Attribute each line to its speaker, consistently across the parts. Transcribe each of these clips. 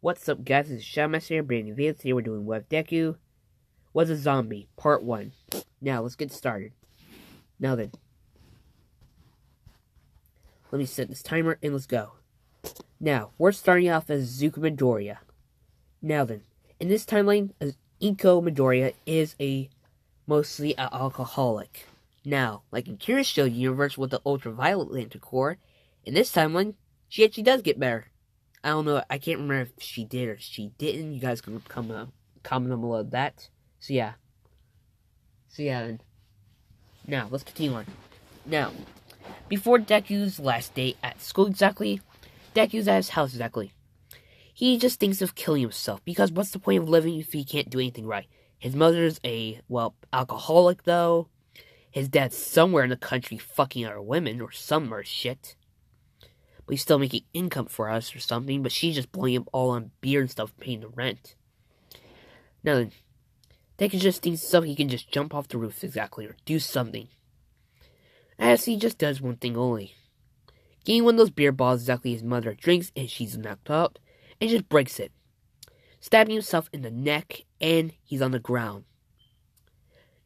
Speaker 1: What's up, guys? Is Showmaster here, bringing videos. Today we're doing What Deku was a Zombie, Part 1. Now, let's get started. Now then. Let me set this timer and let's go. Now, we're starting off as Zuko Midoriya. Now then, in this timeline, Inko Midoriya is a mostly an alcoholic. Now, like in Kirisho universe with the ultraviolet lantern core, in this timeline, she actually does get better. I don't know. I can't remember if she did or she didn't. You guys can comment comment below that. So yeah. So yeah. Then. Now let's continue on. Now, before Deku's last day at school exactly, Deku's at his house exactly. He just thinks of killing himself because what's the point of living if he can't do anything right? His mother's a well alcoholic though. His dad's somewhere in the country fucking other women or some more shit but he's still making income for us or something, but she's just blowing him all on beer and stuff, paying the rent. Now then, they can just think so he can just jump off the roof exactly, or do something. As he just does one thing only. Getting one of those beer balls exactly his mother drinks and she's knocked out, and just breaks it. Stabbing himself in the neck, and he's on the ground.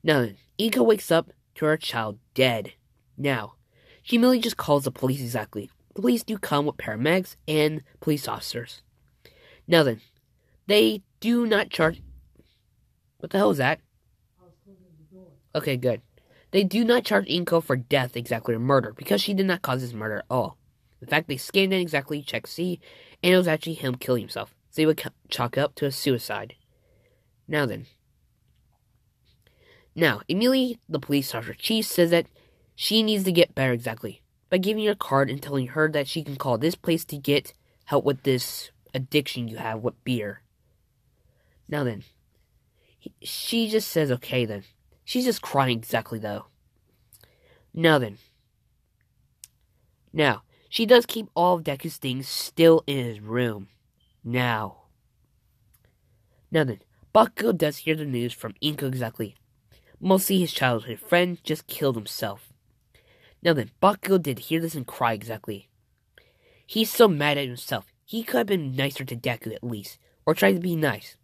Speaker 1: Now then, Inko wakes up to her child dead. Now, she merely just calls the police exactly, the police do come with paramedics and police officers. Now then, they do not charge. What the hell is that? Okay, good. They do not charge Inko for death exactly or murder because she did not cause this murder at all. In fact, they scanned it exactly, checked C, and it was actually him killing himself. So they would chalk up to a suicide. Now then. Now, Emily, the police officer chief says that she needs to get better exactly by giving her a card and telling her that she can call this place to get help with this addiction you have with beer. Now then, she just says okay then. She's just crying exactly though. Now then. Now, she does keep all of Deku's things still in his room. Now. Now then, Bakugo does hear the news from Inko exactly. Mostly his childhood friend just killed himself. Now then, Bakugo did hear this and cry exactly. He's so mad at himself. He could have been nicer to Deku at least, or tried to be nice.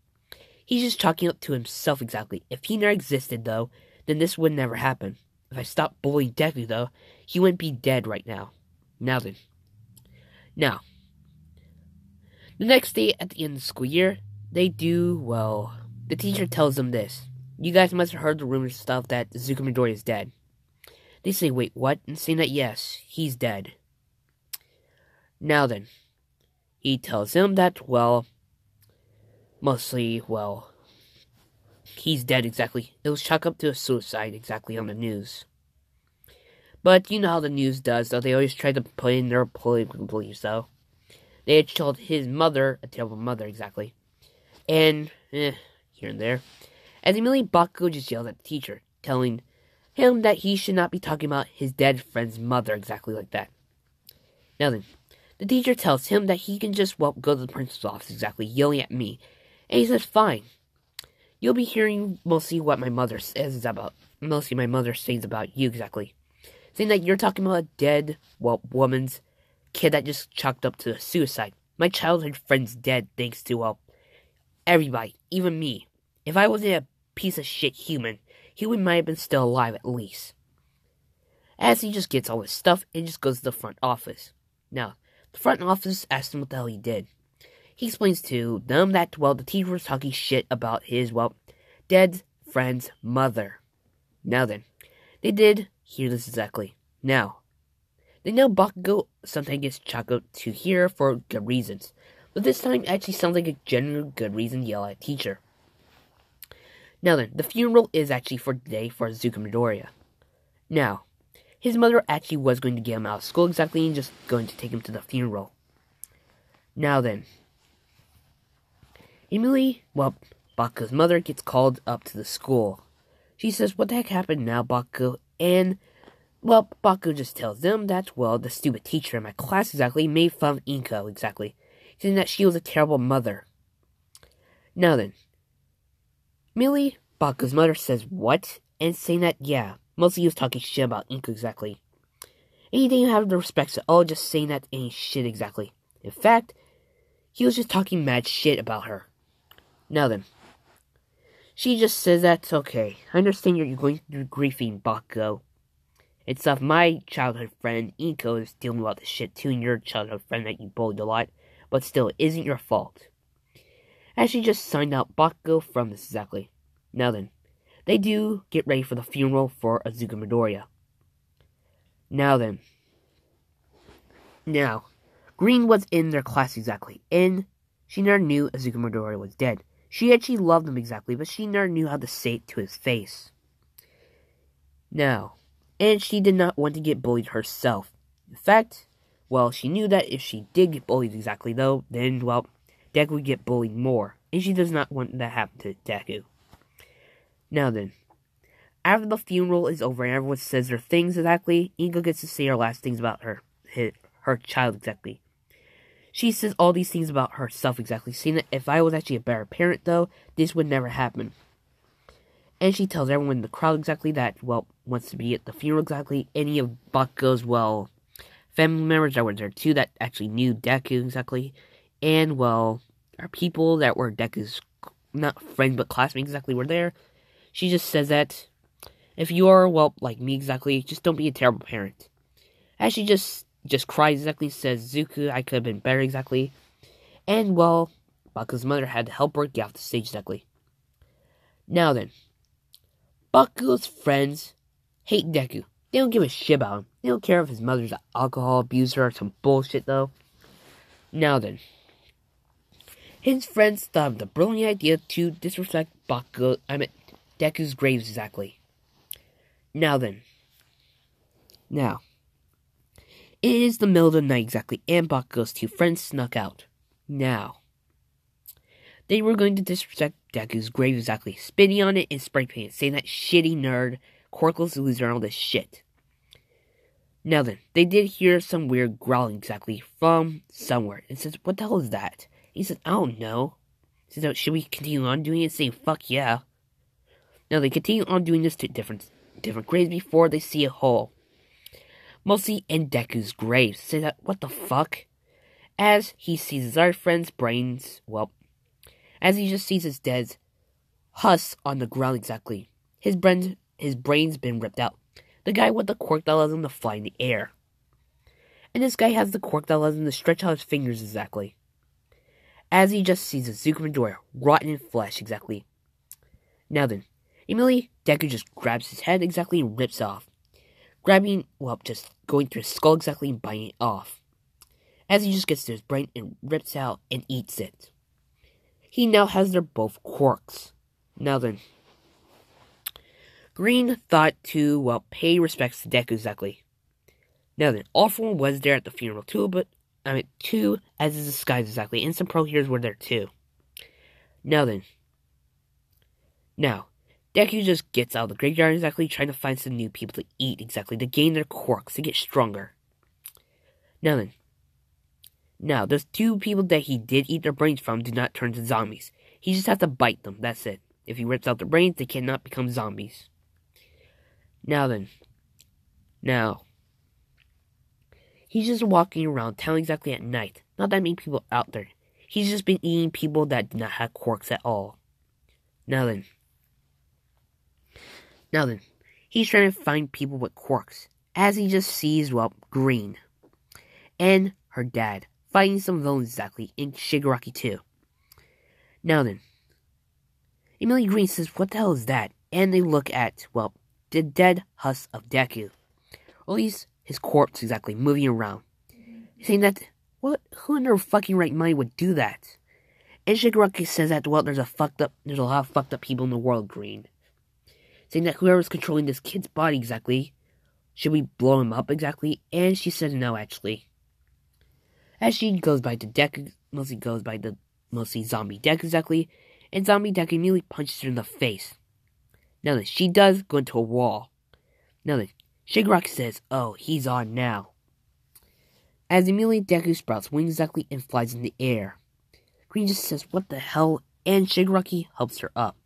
Speaker 1: He's just talking up to himself exactly. If he never existed, though, then this would never happen. If I stopped bullying Deku, though, he wouldn't be dead right now. Now then. Now. The next day at the end of the school year, they do, well, the teacher tells them this. You guys must have heard the rumors stuff that Zuko Midori is dead. They say, wait, what? And saying that, yes, he's dead. Now then, he tells him that, well, mostly, well, he's dead exactly. It was chalked up to a suicide exactly on the news. But you know how the news does, though. They always try to put in their political beliefs, though. They had told his mother, a terrible mother, exactly. And, eh, here and there. As Emily Bakugo just yelled at the teacher, telling him that he should not be talking about his dead friend's mother exactly like that. Now then, the teacher tells him that he can just, well, go to the principal's office exactly, yelling at me. And he says, fine. You'll be hearing mostly what my mother says about, mostly my mother says about you exactly. Saying that you're talking about a dead, well, woman's kid that just chalked up to suicide. My childhood friend's dead thanks to, well, everybody, even me. If I wasn't a piece of shit human, Huey might have been still alive at least. As he just gets all his stuff and just goes to the front office. Now, the front office asks him what the hell he did. He explains to them that, well, the teacher was talking shit about his, well, dead friend's mother. Now then, they did hear this exactly. Now, they know Bakugo sometimes gets chocolate to hear for good reasons, but this time actually sounds like a genuine good reason to yell at teacher. Now then, the funeral is actually for today for Zuko Midoriya. Now, his mother actually was going to get him out of school exactly and just going to take him to the funeral. Now then, Emily, well, Baku's mother gets called up to the school. She says, What the heck happened now, Baku? And, well, Baku just tells them that, well, the stupid teacher in my class exactly made fun of Inko exactly, saying that she was a terrible mother. Now then, Millie, Bakugo's mother says what? And saying that, yeah, mostly he was talking shit about Inko exactly. And he didn't have the respect at all, oh, just saying that ain't shit exactly. In fact, he was just talking mad shit about her. Now then, she just says that's okay. I understand you're going through grieving, Bakugo. It's of my childhood friend, Inko, is dealing with all this shit too, and your childhood friend that you bullied a lot, but still, it isn't your fault. As she just signed out Bakugo from this exactly. Now then, they do get ready for the funeral for Izuku Midoriya. Now then. Now, Green was in their class exactly, and she never knew Izuku Midoriya was dead. She actually loved him exactly, but she never knew how to say it to his face. Now, and she did not want to get bullied herself. In fact, well, she knew that if she did get bullied exactly, though, then, well, Deku get bullied more, and she does not want that to happen to Deku. Now then, after the funeral is over and everyone says their things exactly, Inko gets to say her last things about her, her, child exactly. She says all these things about herself exactly, saying that if I was actually a better parent, though, this would never happen. And she tells everyone in the crowd exactly that, well, wants to be at the funeral exactly, any of Bakugo's, well, family members that were there too that actually knew Deku exactly, and, well, our people that were Deku's, not friends but classmates exactly were there. She just says that if you are, well, like me exactly, just don't be a terrible parent. As she just just cries exactly, says, Zuku, I could have been better exactly. And, well, Baku's mother had to help her get off the stage exactly. Now then, Baku's friends hate Deku. They don't give a shit about him. They don't care if his mother's an alcohol abuser or some bullshit, though. Now then, his friends thought of the brilliant idea to disrespect Baku, I mean, Deku's graves exactly. Now then. Now. It is the middle of the night exactly, and Bakugo's two friends snuck out. Now. They were going to disrespect Deku's grave exactly, spitting on it and spray paint, saying that shitty nerd, quirkless loser, and all this shit. Now then, they did hear some weird growling exactly from somewhere, and says, What the hell is that? He said, I don't know. He says, oh, Should we continue on doing it? Saying, Fuck yeah. Now they continue on doing this to different different graves before they see a hole mostly in Deku's grave. Say that, what the fuck? As he sees his friend's brains, well, as he just sees his dead husk on the ground exactly. His brain, his brain's been ripped out. The guy with the quirk that allows him to fly in the air. And this guy has the quirk that allows him to stretch out his fingers exactly. As he just sees Izuku Midoriya rotten in flesh exactly. Now then, immediately Deku just grabs his head exactly and rips off grabbing, well, just going through his skull exactly and biting it off. As he just gets to his brain and rips out and eats it. He now has their both quirks. Now then, Green thought to, well, pay respects to Deku exactly. Now then, all four was there at the funeral too, but, I mean, two as is disguise exactly, some pro heroes were there too. Now then, now, Deku just gets out of the graveyard exactly, trying to find some new people to eat exactly, to gain their quirks, to get stronger. Now then. Now, those two people that he did eat their brains from do not turn to zombies. He just has to bite them, that's it. If he rips out their brains, they cannot become zombies. Now then. Now. He's just walking around town exactly at night. Not that many people out there. He's just been eating people that do not have quirks at all. Now then. Now then, he's trying to find people with quirks, as he just sees, well, Green. And her dad, fighting some villains exactly, in Shigaraki too. Now then, Emily Green says, what the hell is that? And they look at, well, the dead husk of Deku. Or at least his corpse exactly, moving around. Saying that, what, who in their fucking right mind would do that? And Shigaraki says that, well, there's a fucked up, there's a lot of fucked up people in the world, Green saying that whoever's controlling this kid's body exactly, should we blow him up exactly? And she says no, actually. As she goes by the deck, mostly goes by the mostly zombie deck exactly, and zombie deck immediately punches her in the face. Now that she does go into a wall. Now then, Shigaraki says, oh, he's on now. As immediately Deku sprouts wings exactly and flies in the air. Green just says, what the hell? And Shigaraki helps her up.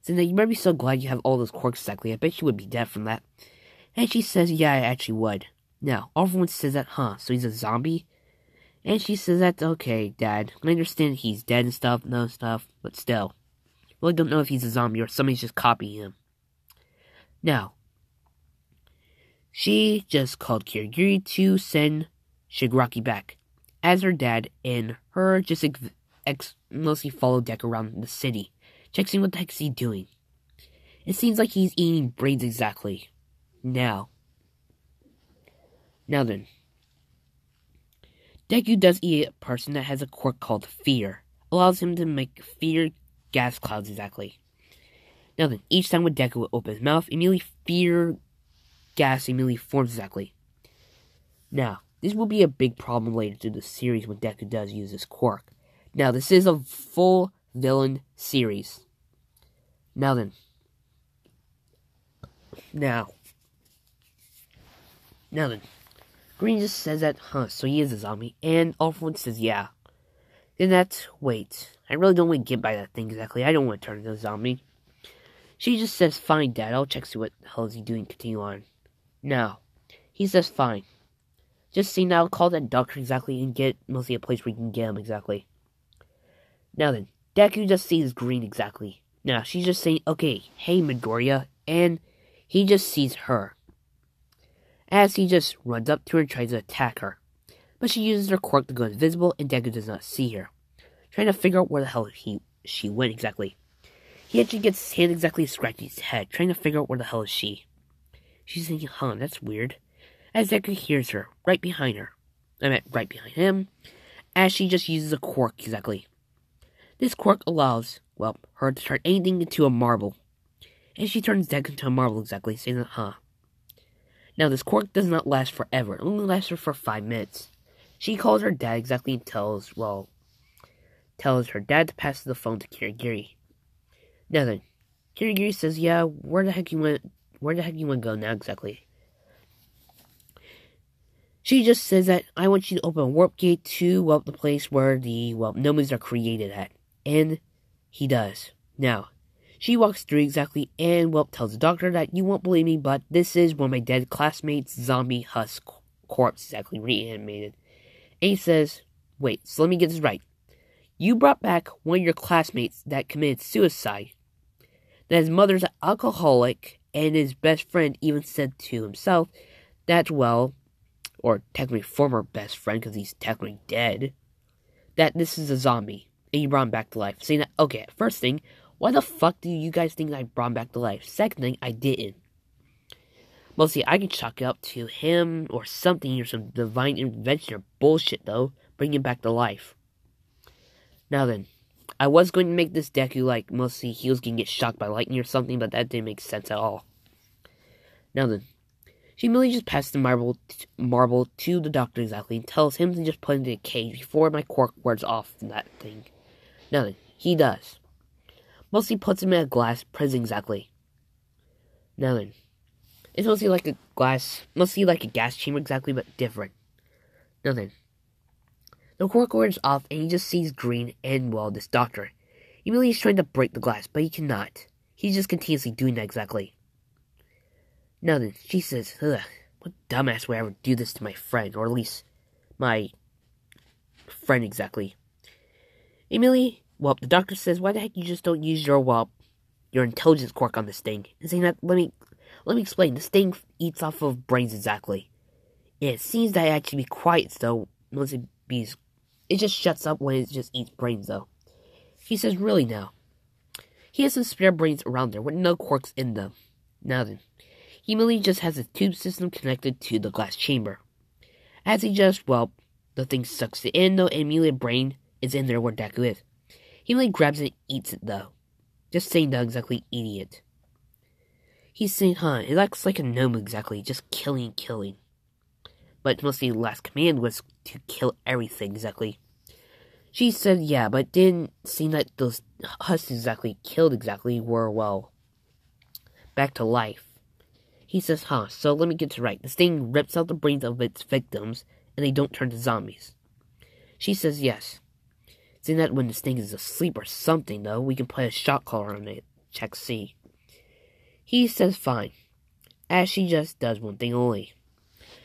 Speaker 1: Cindy, you better be so glad you have all those quirks exactly. I bet you would be dead from that. And she says, yeah, I actually would. Now, everyone says that, huh, so he's a zombie? And she says that's okay, Dad. I understand he's dead and stuff, no stuff, but still. Well, I don't know if he's a zombie or somebody's just copying him. Now, she just called Kurogiri to send Shigaraki back, as her dad and her just ex, ex mostly follow Deku around the city, checking what the heck's he doing. It seems like he's eating brains exactly. Now. Now then. Deku does eat a person that has a quirk called fear. Allows him to make fear gas clouds exactly. Now then, each time when Deku would open his mouth, immediately fear gas immediately forms exactly. Now, this will be a big problem later to the series when Deku does use this quirk. Now, this is a full villain series. Now then. Now. Now then. Green just says that, huh, so he is a zombie, and Alfred says, yeah. Then that's, wait, I really don't want to get by that thing exactly. I don't want to turn into a zombie. She just says, fine, Dad, I'll check see what the hell is he doing, continue on. Now, he says, fine. Just see now, call that doctor exactly and get mostly a place where you can get him exactly. Now then, Deku just sees Green exactly. Now, she's just saying, okay, hey, Midoriya, and he just sees her as he just runs up to her and tries to attack her. But she uses her quirk to go invisible, and Deku does not see her, trying to figure out where the hell he she went exactly. He actually gets his hand exactly scratching his head, trying to figure out where the hell is she. She's thinking, huh, that's weird. As Deku hears her, right behind her. I meant right behind him, as she just uses a quirk exactly. This quirk allows, well, her to turn anything into a marble. And she turns Deku into a marble exactly, saying that, huh, now, this quirk does not last forever. It only lasts her for five minutes. She calls her dad exactly and tells, well, tells her dad to pass the phone to Kurogiri. Now then, Kurogiri says, yeah, where the heck you went, where the heck you want to go now exactly? She just says that I want you to open a warp gate to, well, the place where the, well, Nomus are created at. And he does. Now, she walks through exactly and, well, tells the doctor that you won't believe me, but this is one of my dead classmates' zombie husk corpse exactly reanimated. And he says, wait, so let me get this right. You brought back one of your classmates that committed suicide. That his mother's an alcoholic, and his best friend even said to himself that, well, or technically former best friend because he's technically dead, that this is a zombie. And you brought him back to life. Saying that, okay, first thing, why the fuck do you guys think I brought him back to life? Second thing, I didn't. Mostly, I can chalk it up to him or something or some divine invention or bullshit, though, bring him back to life. Now then, I was going to make this Deku like mostly he was to get shocked by lightning or something, but that didn't make sense at all. Now then, she merely just passes the marble, t- marble to the doctor exactly and tells him to just put it into a cage before my quirk wears off that thing. Now then, he does. Mostly puts him in a glass prison exactly. Now then. It's mostly like a glass, mostly like a gas chamber exactly, but different. Now then. The cork wears off and he just sees Green and, well, this doctor. Really is trying to break the glass, but he cannot. He's just continuously doing that exactly. Now then, she says, Ugh, what dumbass would ever do this to my friend, or at least my friend exactly. Emily well, the doctor says, why the heck you just don't use your, well, your intelligence quirk on this thing? And saying that, let me, let me explain. This thing eats off of brains exactly. it seems that it actually be quiet, though, once it be, it just shuts up when it just eats brains, though. He says, really now. He has some spare brains around there with no quirks in them. Now then, he merely just has a tube system connected to the glass chamber. As he just, well, the thing sucks it in, though, and immediately brain is in there where Deku is. He only grabs it and eats it, though. Just saying that exactly idiot. He's saying, huh, it acts like a gnome exactly, just killing and killing. But mostly last command was to kill everything exactly. She said, yeah, but didn't seem that those husks exactly killed exactly were, well, back to life. He says, huh, so let me get this right. This thing rips out the brains of its victims, and they don't turn to zombies. She says, yes. Saying that when this thing is asleep or something, though, we can play a shot caller on it. Check C. He says fine, as she just does one thing only.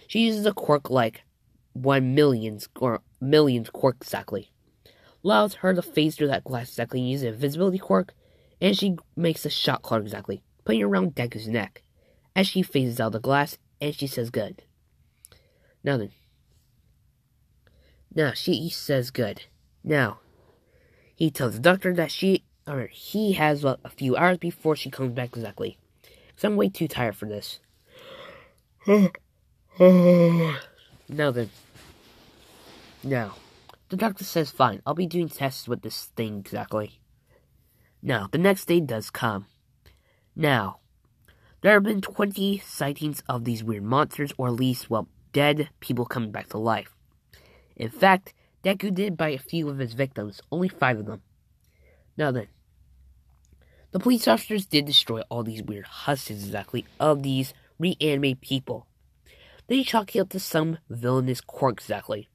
Speaker 1: She uses a quirk like one millionth or millionth quirk exactly. Allows her to phase through that glass exactly using invisibility quirk, and she makes a shot cloud exactly, putting it around Deku's neck. As she phases out the glass, and she says good. Now then. Now she says good. Now he tells the doctor that she or he has well, a few hours before she comes back exactly. Cause I'm way too tired for this. now then. Now, the doctor says fine, I'll be doing tests with this thing exactly. Now, the next day does come. Now, there have been 20 sightings of these weird monsters, or at least, well, dead people coming back to life. In fact, Deku did bite a few of his victims, only five of them. Now then, the police officers did destroy all these weird husks exactly of these reanimated people. They chalk it up to some villainous quirk exactly.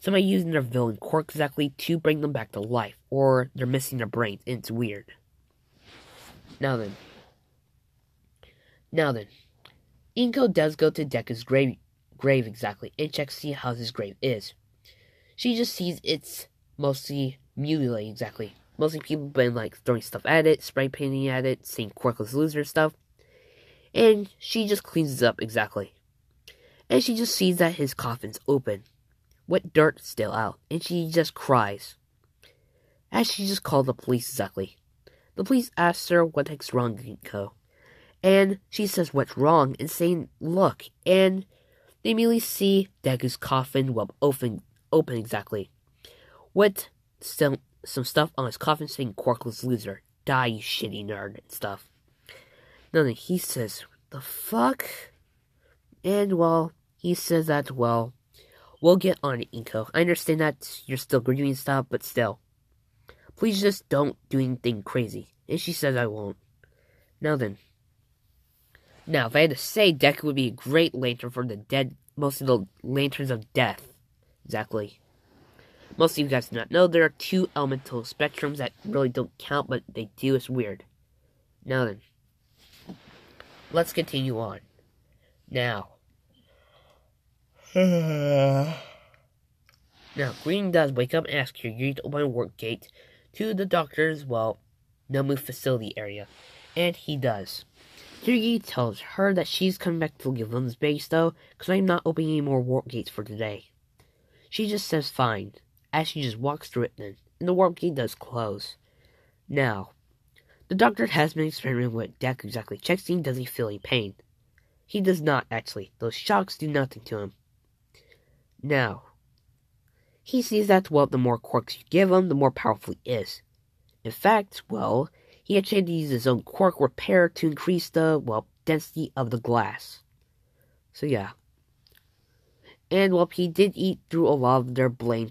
Speaker 1: Somebody using their villain quirk exactly to bring them back to life, or they're missing their brains, and it's weird. Now then. Now then. Inko does go to Deku's grave, grave exactly and checks to see how his grave is. She just sees it's mostly mutilated exactly. Mostly people been like throwing stuff at it, spray painting at it, saying quirkless loser stuff. And she just cleans it up exactly. And she just sees that his coffin's open. Wet dirt still out, and she just cries. As she just called the police exactly. The police asks her what the heck's wrong, Inko. And she says what's wrong and saying, look, and they immediately see Deku's coffin well open open exactly. With some some stuff on his coffin saying Quirkless loser. Die you shitty nerd and stuff. Then he says, The fuck? And well, he says that well we'll get on it, Inko. I understand that you're still grieving stuff, but still. Please just don't do anything crazy. And she says I won't. Now then. Now, if I had to say, Deku would be a great lantern for the dead, most of the lanterns of death. Exactly. Most of you guys do not know there are two elemental spectrums that really don't count, but they do. It's weird. Now then. Let's continue on. Now. now, Green does wake up and ask Kiryu to open a work gate to the doctor's, well, Nomu facility area. And he does. Kiryu tells her that she's coming back to Gillen's base, though, because I'm not opening any more warp gates for today. She just says fine, as she just walks through it then, and the warp gate does close. Now, the doctor has been experimenting with Deku exactly, checking does he feel any pain. He does not, actually. Those shocks do nothing to him. Now, he sees that, well, the more quirks you give him, the more powerful he is. In fact, well, he had to use his own quirk repair to increase the, well, density of the glass. So, yeah. And well, he did eat through a lot of their brain,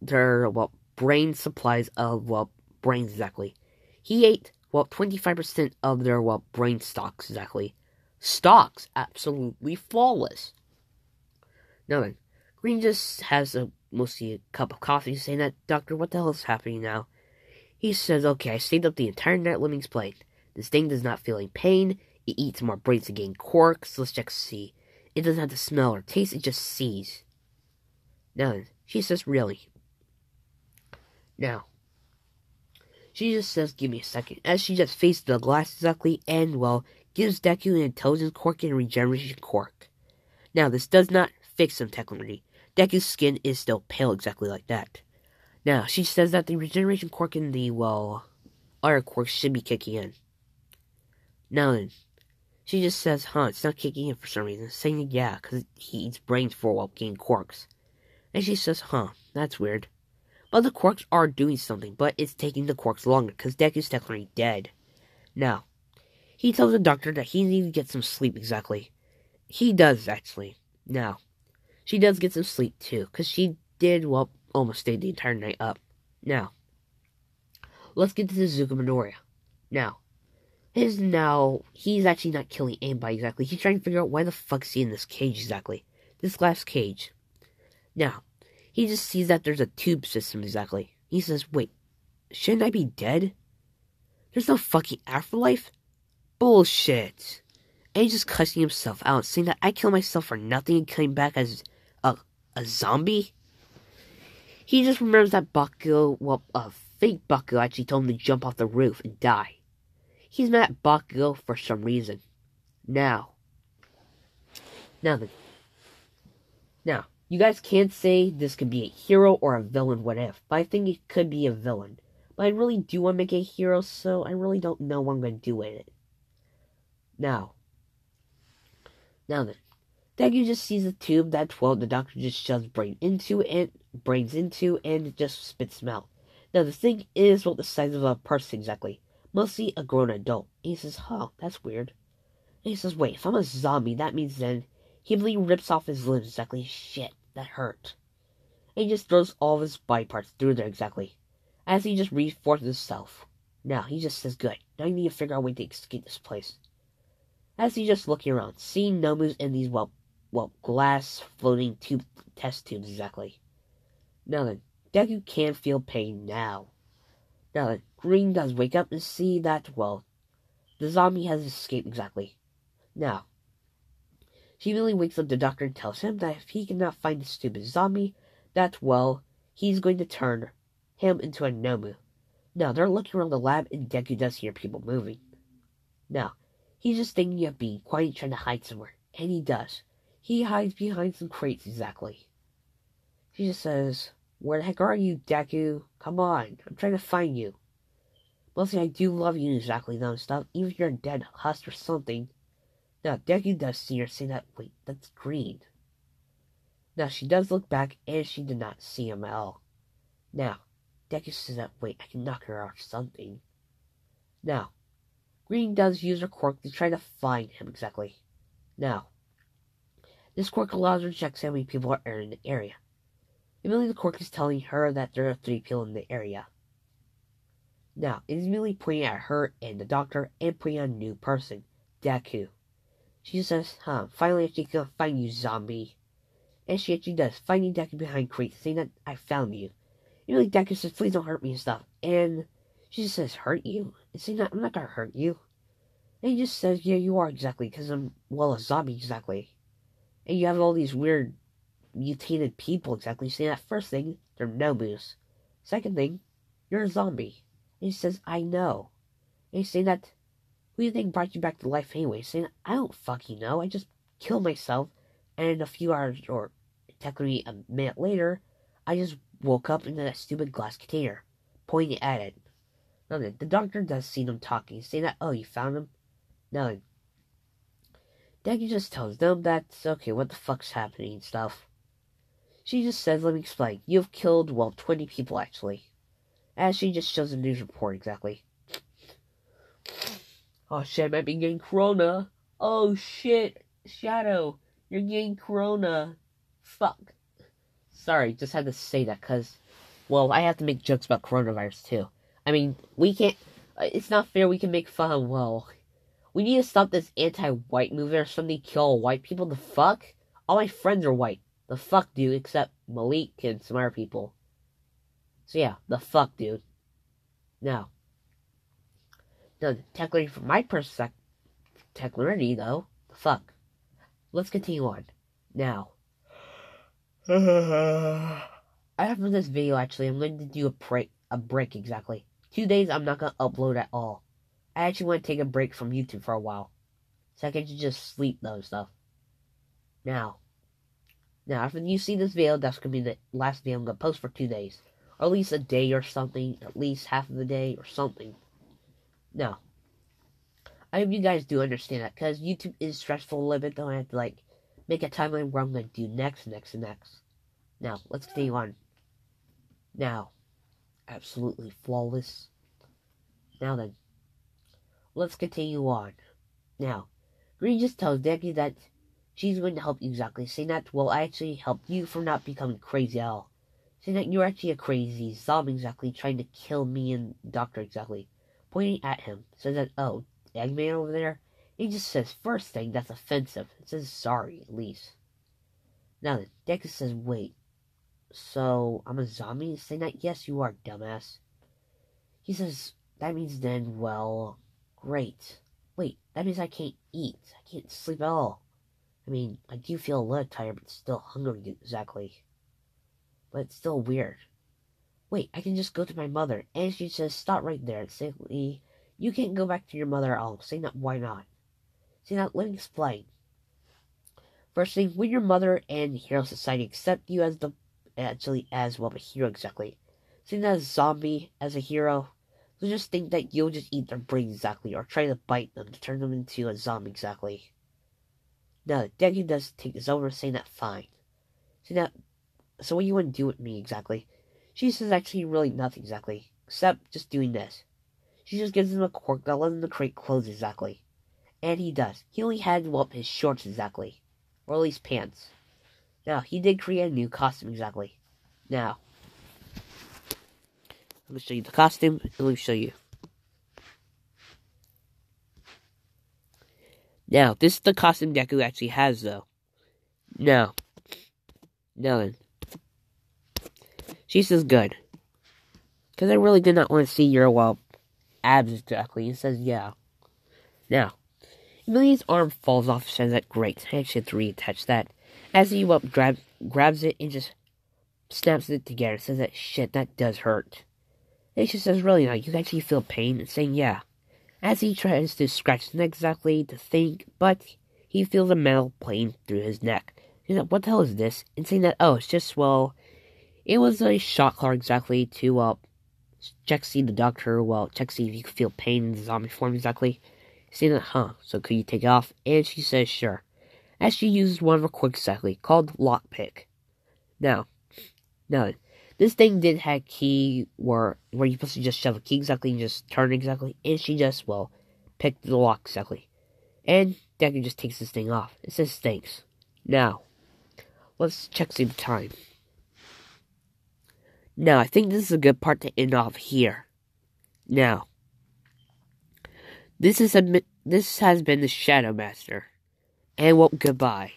Speaker 1: their well brain supplies of well brains exactly. He ate well twenty five percent of their well brain stocks exactly. Stocks absolutely flawless. Now then, Green just has a mostly a cup of coffee, saying that Doctor, what the hell is happening now? He says, "Okay, I stayed up the entire night living plane. This thing does not feel any pain. It eats more brains to gain quirks. Let's check to see." It doesn't have to smell or taste, it just sees. Now, she says, Really? Now, she just says, Give me a second. As she just faces the glass exactly and, well, gives Deku an intelligence quirk and a regeneration quirk. Now, this does not fix him technically. Deku's skin is still pale exactly like that. Now, she says that the regeneration quirk and the, well, other quirks should be kicking in. Now then, she just says, huh, it's not kicking in for some reason. Saying, yeah, because he eats brains for a while getting quirks. And she says, huh, that's weird. But the quirks are doing something, but it's taking the quirks longer, because Deku's technically dead. Now, he tells the doctor that he needs to get some sleep exactly. He does, actually. Now, she does get some sleep, too, because she did, well, almost stay the entire night up. Now, let's get to the Zuko Midoriya. Now, his now he's actually not killing anybody exactly. He's trying to figure out why the fuck's he in this cage exactly. This glass cage. Now, he just sees that there's a tube system exactly. He says, wait, shouldn't I be dead? There's no fucking afterlife? Bullshit. And he's just cussing himself out, saying that I killed myself for nothing and came back as a, a zombie. He just remembers that Bakugo, well, a fake Bakugo actually told him to jump off the roof and die. He's mad at Bakugo for some reason. Now. Now then. Now, you guys can't say this could be a hero or a villain, what if, but I think it could be a villain. But I really do want to make a hero, so I really don't know what I'm going to do with it. Now. Now then. Deku just sees a tube that, well, the doctor just shoves brain into and brains into and it just spits them out. Now the thing is what the size of a person exactly. Mostly a grown adult. And he says, huh, that's weird. And he says, wait, if I'm a zombie, that means then he really rips off his limbs exactly. Shit, that hurt. And he just throws all his body parts through there exactly. As he just reinforces himself. Now, he just says, good. Now I need to figure out a way to escape this place. As he's just looking around, seeing Nomus in these, well, well, glass floating tube test tubes exactly. Now then, Deku can't feel pain now. Now then, Green does wake up and see that, well, the zombie has escaped exactly. Now, she immediately wakes up the doctor and tells him that if he cannot find the stupid zombie, that, well, he's going to turn him into a Nomu. Now, they're looking around the lab and Deku does hear people moving. Now, he's just thinking of being quiet trying to hide somewhere, and he does. He hides behind some crates exactly. She just says, Where the heck are you, Deku? Come on, I'm trying to find you. Mostly, I do love you exactly though stuff, even if you're a dead husk or something. Now, Deku does see her say that, wait, that's green. Now, she does look back, and she did not see him at all. Now, Deku says that, wait, I can knock her off something. Now, Green does use her quirk to try to find him exactly. Now, this quirk allows her to check how many people are in the area. Immediately, the quirk is telling her that there are three people in the area. Now, it is immediately pointing at her and the doctor and pointing at a new person, Deku. She just says, huh, finally she can find you, zombie. And she actually does, finding Deku behind crates, saying that I found you. Immediately, Deku says, please don't hurt me and stuff. And she just says, hurt you? And saying that I'm not gonna hurt you. And he just says, yeah, you are exactly, because I'm, well, a zombie exactly. And you have all these weird mutated people exactly saying that first thing, they're Nomus. Second thing, you're a zombie. And he says, I know. And he's saying that, who do you think brought you back to life anyway? Saying, I don't fucking know. I just killed myself. And a few hours, or technically a minute later, I just woke up in that stupid glass container, pointing at it. Now the doctor does see them talking, saying that, oh, you found him? Now Deku just tells them that, okay, what the fuck's happening and stuff. She just says, let me explain. You've killed, well, 20 people actually. As she just shows a news report exactly. Oh shit, I might be getting corona. Oh shit, Shadow, you're getting corona. Fuck. Sorry, just had to say that because, well, I have to make jokes about coronavirus too. I mean, we can't. Uh, it's not fair we can make fun well, we need to stop this anti-white movement or something kill white people. The fuck? All my friends are white. The fuck, dude, except Malik and some other people. So yeah, the fuck, dude. Now, now technically from my perspective, technically though, the fuck. Let's continue on. Now, after this video, actually, I'm going to do a break. A break exactly. Two days, I'm not gonna upload at all. I actually want to take a break from YouTube for a while. So I can just sleep though and stuff. Now. Now, after you see this video, that's going to be the last video I'm going to post for two days. Or at least a day or something. At least half of the day or something. Now. I hope you guys do understand that. Because YouTube is stressful a little bit. Though I have to, like, make a timeline where I'm going to do next, next, and next. Now, let's continue on. Now. Absolutely flawless. Now then. Let's continue on. Now, Green just tells Deku that she's going to help you exactly, saying that I actually help you from not becoming crazy at all. Saying that you're actually a crazy zombie exactly, trying to kill me and Doctor exactly. Pointing at him, says that, oh, Eggman over there? He just says, first thing, that's offensive. It says sorry, at least. Now then, Deku says, wait, so I'm a zombie? Saying that, yes, you are, dumbass. He says, that means then, well, Great. Wait, that means I can't eat. I can't sleep at all. I mean, I do feel a little tired, but still hungry, exactly. But it's still weird. Wait, I can just go to my mother, and she says, stop right there, and simply, you can't go back to your mother at all. Say not, why not? Say not, let me explain. First thing, when your mother and Hero Society accept you as the, actually, as, well, a hero exactly. Seeing that a zombie as a hero, so just think that you'll just eat their brains exactly, or try to bite them to turn them into a zombie exactly. Now, Deku does take this over, saying that fine. So now, so what you want to do with me exactly? She says actually really nothing exactly, except just doing this. She just gives him a quirk that lets him create clothes exactly. And he does. He only had, to well, his shorts exactly. Or at least pants. Now, he did create a new costume exactly. Now, let me show you the costume, and let me show you. Now, this is the costume Deku actually has, though. Now, now then. She says good. Because I really did not want to see your, well, abs exactly. He says, yeah. Now, Emily's arm falls off, says that great. I actually have to reattach that. As he, well, grab, grabs it and just snaps it together, says that shit, that does hurt. She says, really not. You can actually feel pain? And saying, yeah. As he tries to scratch his neck exactly to think, but he feels a metal plane through his neck. He's like, what the hell is this? And saying that, oh, it's just, well, it was a shot car exactly to, uh, check see the doctor, well, check see if you can feel pain in the zombie form exactly. Saying that, huh, so could you take it off? And she says, sure. As she uses one of her quirks exactly, called Lockpick. Now, now, this thing did have key where where you're supposed to just shove a key exactly and just turn exactly, and she just well picked the lock exactly. And Deku just takes this thing off. It says thanks. Now, let's check see the time. Now, I think this is a good part to end off here. Now, this is a this has been the Shadow Master, and well, goodbye.